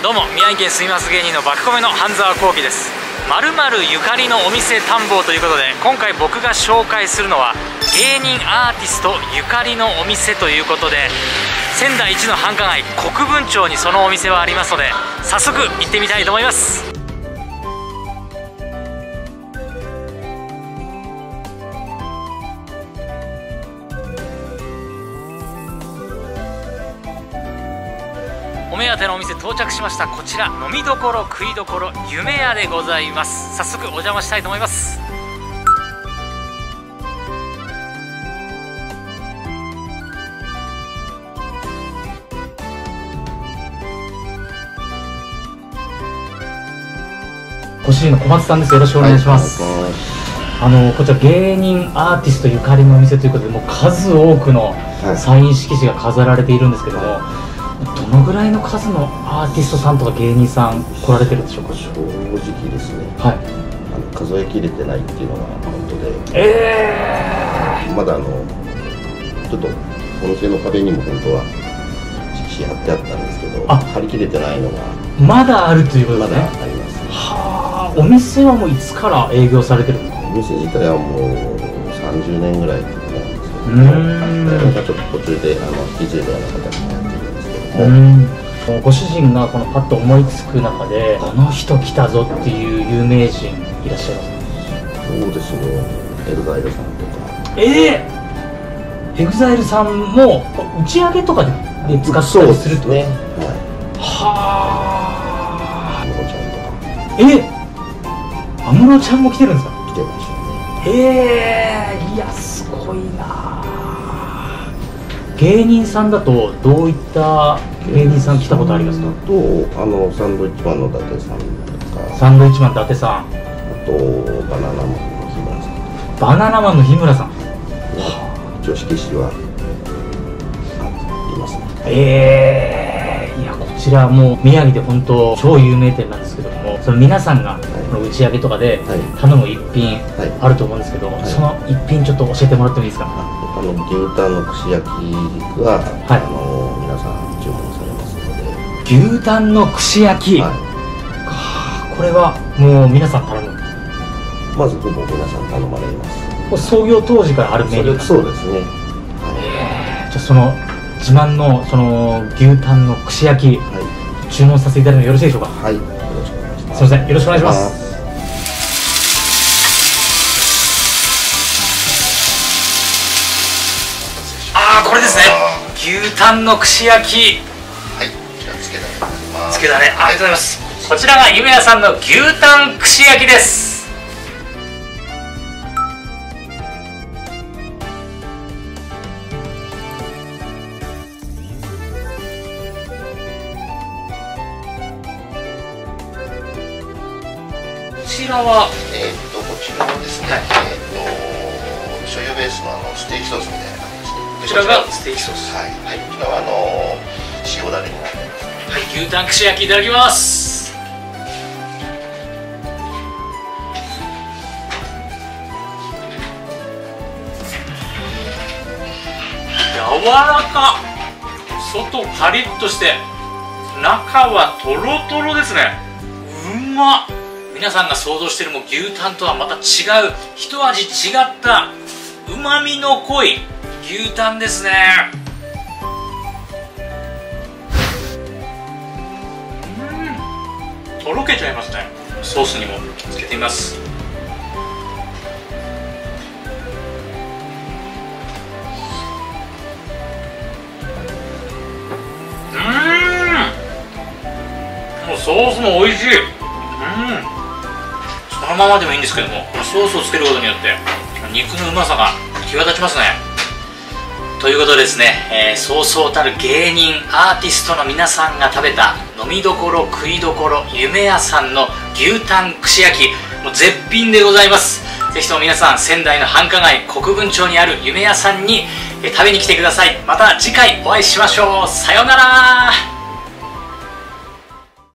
どうも宮城県住みます芸人のバクコメの半沢幸喜です。まるゆかりのお店探訪ということで今回僕が紹介するのは芸人アーティストゆかりのお店ということで仙台一の繁華街国分町にそのお店はありますので早速行ってみたいと思います。目当てのお店到着しました。こちら飲みどころ食いどころ夢屋でございます。早速お邪魔したいと思います。ご主人の小松さんです。よろしくお願いします、はい、あのこちら芸人アーティストゆかりのお店ということでもう数多くのサイン色紙が飾られているんですけども、はいどのぐらいの数のアーティストさんとか芸人さん来られてるんでしょうか？正直ですね。はい。あの数えきれてないっていうのが本当で。ええー、まだあのちょっとお店の壁にも本当は色紙貼ってあったんですけどあ。貼り切れてないのがまだあるということですね。まだあります。はあ。お店はもういつから営業されてるんですか？お店自体はもう30年ぐらいなんですけどもなんかちょっと途中であの引き継いだような形になってご主人がこのパッと思いつく中でこの人来たぞっていう有名人いらっしゃいますそうですね。 EXILE さんとか。ええー、 EXILE さんも打ち上げとかで使ったりするってねはいはあ安室ちゃんとかえ安室ちゃんも来てるんですか？来てましたね。ええー、いやすごいな芸人さんだとどういった芸人さん来たことありますか？とあのサンドイッチマンの伊達さんとか。サンドイッチマン伊達さん。あとバナナマンの日村さん。バナナマンの日村さん。一応色紙はいますね。ええー、いやこちらもう宮城で本当超有名店なんですけどもその皆さんがこの打ち上げとかで頼む一品あると思うんですけど、はい、その一品ちょっと教えてもらってもいいですか、あの牛タンの串焼きは、はい、あの皆さん注文されますので。牛タンの串焼き、はい、これはもう皆さん頼む。まずほぼ皆さん頼まれます。創業当時からあるメニューそうですね、はい、じゃあその自慢のその牛タンの串焼き、はい、注文させていただいてもよろしいでしょうか？はい。よろしくお願いします。すみません。よろしくお願いします牛タンの串焼き。はいこちらつけだね。つけだね。ありがとうございます。こちらが夢屋さんの牛タン串焼きです。こちらは？えっとこちらはですね、はい、えっと醤油ベースのあのステーキソースみたいなこちらがステーキソース。はい、はい、こちらはあの塩だれになってます。はい牛タン串焼きいただきます。柔らか。外パリッとして。中はとろとろですね。うまっ。皆さんが想像してるも牛タンとはまた違う。一味違った。うまみの濃い牛タンですね。うん。とろけちゃいますね。ソースにもつけてみます。うん。もうソースも美味しい。うん。そのままでもいいんですけどもこのソースをつけることによって肉のうまさが際立ちますねということですね、えー、そうそうたる芸人アーティストの皆さんが食べた飲みどころ食いどころ夢屋さんの牛タン串焼きもう絶品でございます。ぜひとも皆さん仙台の繁華街国分町にある夢屋さんに、え、食べに来てください。また次回お会いしましょう。さようなら。